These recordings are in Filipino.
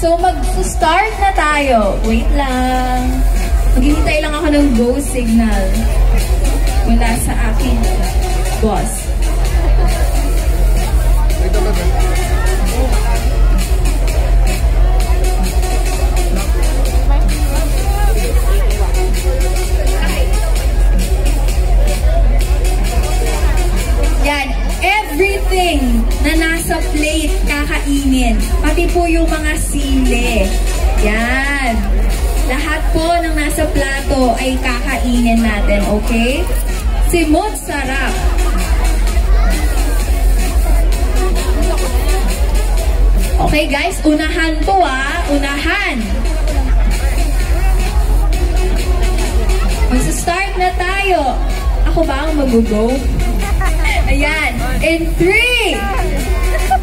So, mag-start na tayo. Wait lang. Maghihintay lang ako ng go signal. Mula sa akin boss. Nasa plate kakainin. Pati po yung mga sili. Yan. Lahat po ng nasa plato ay kakainin natin, okay? Simot sarap. Okay guys, unahan to ah. Unahan. Magsa-start na tayo. Ako ba ang mag-go? Ayan. In 3,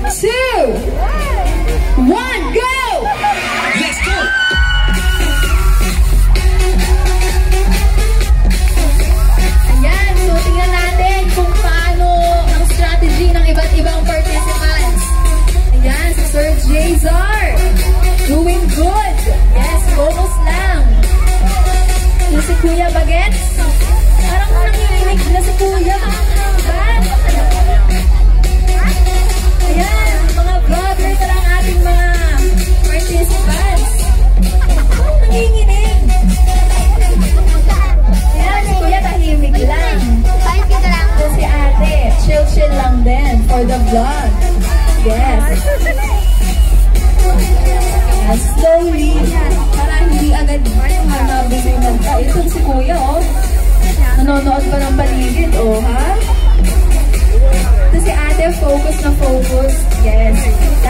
2, 1, go! Let's go! Ayan. So, tingnan natin kung paano ang strategy ng iba't ibang participants. Ayan, si Sir Jazar. Doing good. Yes, bonus lang. Yung si Kuya Bagets. Parang nanginginig na si Kuya.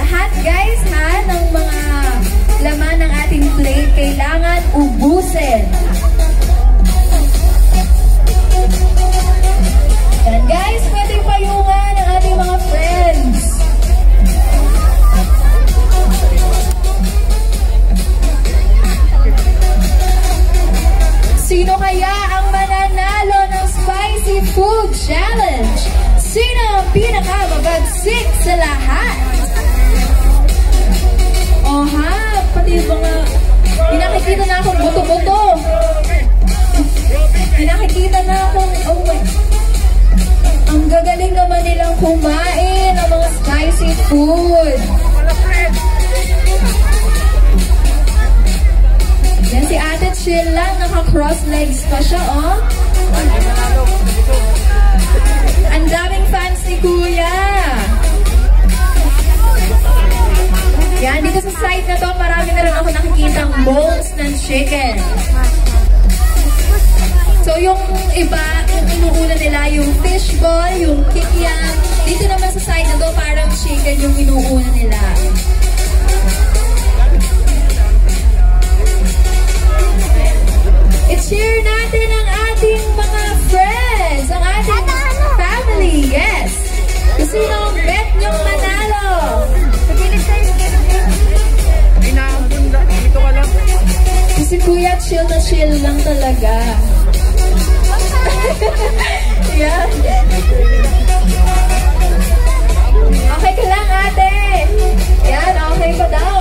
Lahat, guys, ha, ng mga laman ng ating plate, kailangan ubusin. Yan, guys, pwedeng payungan ang ating mga friends. Sino kaya ang mananalo ng Spicy Food Challenge? Sino ang pinakamabagsik sa lahat? Ha, pati yung mga... Pinakikita na akong buto-buto. Pinakikita na akong... Oh my... Ang gagaling naman nilang kumain ng mga spicy food. Yan si ate chill lang, naka-cross legs pa siya, oh. Yung inuuna nila, yung fishball, yung kikiam. Dito naman sa side na to, parang chicken yung inuuna nila. I-cheer natin ang ating mga friends, ang ating family, yes! Kung sino ang bet niyong manalo? Kasi kuya, chill na chill lang talaga. Yan. Okay ka lang, ate. Yan, okay pa daw.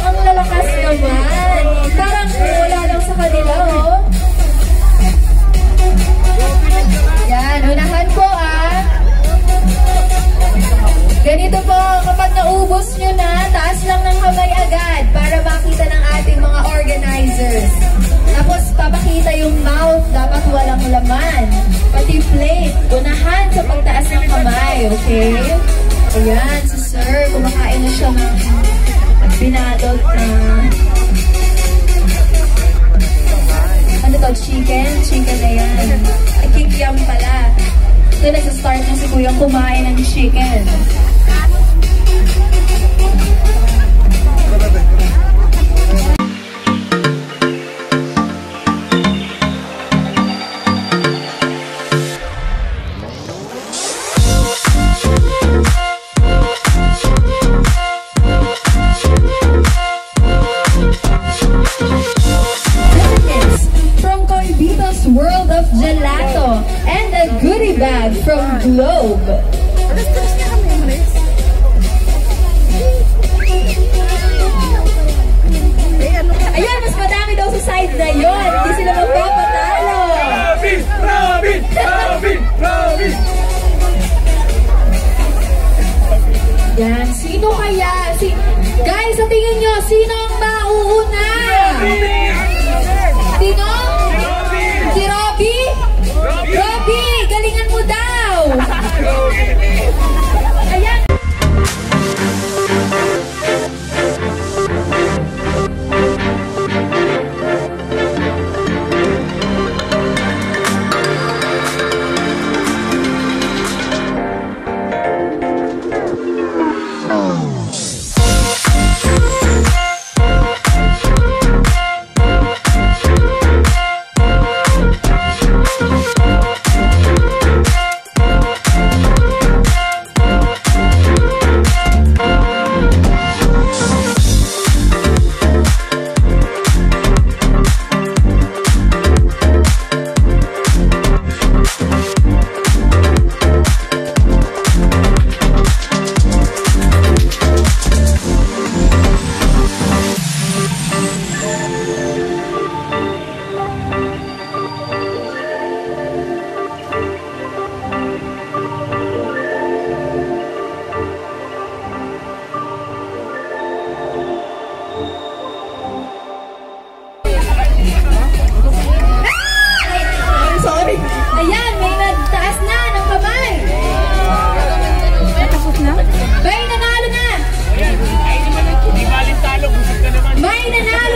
Okay? Ayan, si sir, kumakain na siya ng binadot na... Ano to, chicken? Chicken na yan. Ay, kikiam pala. Ito, nagsa-start na si Kuya kumain ng chicken. globe. Alas-alas niya kami, Maris. Ayan, mas madami daw sa side na yon. Hindi sila magpapatalo. Robin! Robin! Robin! Robin! Yan, sino kaya? Si Guys, sa tingin nyo, sino ang Yeah. sorry. Ayan, may nagtaas na ng kamay. Natapos na? May nanalo na. May nanalo.